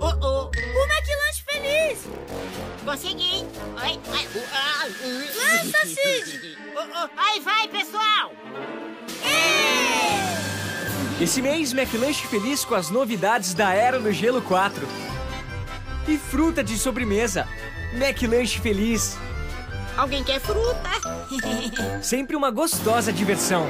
Oh, oh. O McLanche feliz! Consegui. Ai. Lança, Cid! Oh, oh. Aí vai, pessoal. É! Esse mês, McLanche feliz com as novidades da Era no Gelo 4. E fruta de sobremesa. McLanche feliz. Alguém quer fruta? Sempre uma gostosa diversão.